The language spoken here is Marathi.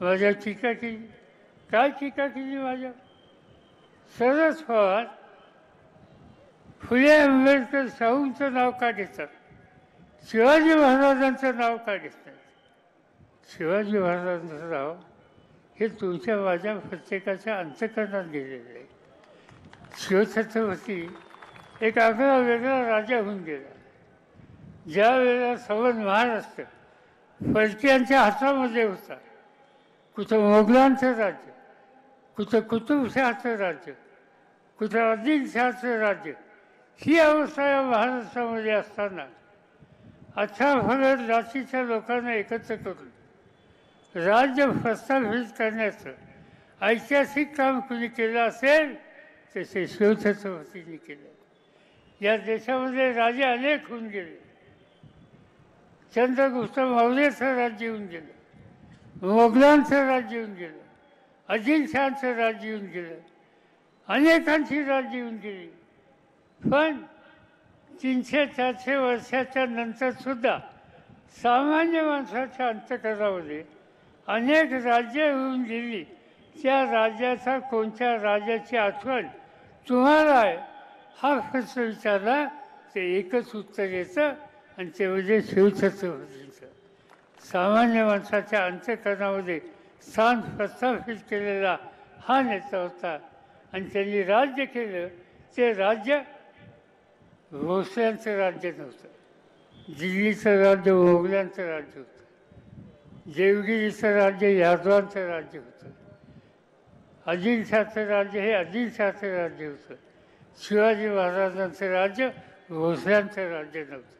माझ्या टीका केली काय टीका केली माझ्या? शरद पवार फुले आंबेडकर शाहूंचं नाव का घेतात? शिवाजी महाराजांचं नाव का घेत शिवाजी महाराजांचं नाव हे तुमच्या माझ्या प्रत्येकाच्या अंतकरणात गेलेलं आहे. शिवछत्रपती एक आगळा वेगळा राजा होऊन गेला. ज्या वेळेला सवन महाराष्ट्र फलक्यांच्या हातामध्ये होता कुठं मोगलांचं राज्य कुठं कुतुबशाहचं राज्य कुठं आदिलशहाचं राज्य ही अवस्था या महाराष्ट्रामध्ये असताना अठरा भगत जातीच्या लोकांना एकत्र करून राज्य प्रस्थापित करण्याचं ऐतिहासिक काम कुणी केलं असेल तर ते शिवछत्रपतींनी केलं. या देशामध्ये राजे अनेक होऊन गेले. चंद्रगुप्त मौर्याचं राज्य होऊन गेलं. मोगलांचं राज्य येऊन गेलं आदिलशहाचं राज्य येऊन गेलं अनेकांची राज्य येऊन गेली. पण तीनशे चारशे वर्षाच्या नंतर सुद्धा सामान्य माणसाच्या अंतकरामध्ये अनेक राज्य होऊन गेली. त्या राज्याचा कोणत्या राजाची आठवण तुम्हाला आहे? हा प्रश्न विचारला ते एकच उत्तर येतं आणि ते म्हणजे शिवछत्रपतींचं. सामान्य माणसाच्या अंत्यकरणामध्ये स्थान प्रस्थापित केलेला हा नेता होता. आणि त्यांनी राज्य केलं. ते राज्य भोसल्यांचं राज्य नव्हतं. दिल्लीचं राज्य मोगल्यांचं राज्य होतं. देवगिरीचं राज्य यादवांचं राज्य होतं. अजिंठ्याचं राज्य हे अजिंठ्याचं राज्य होतं. शिवाजी महाराजांचं राज्य भोसल्यांचं राज्य नव्हतं.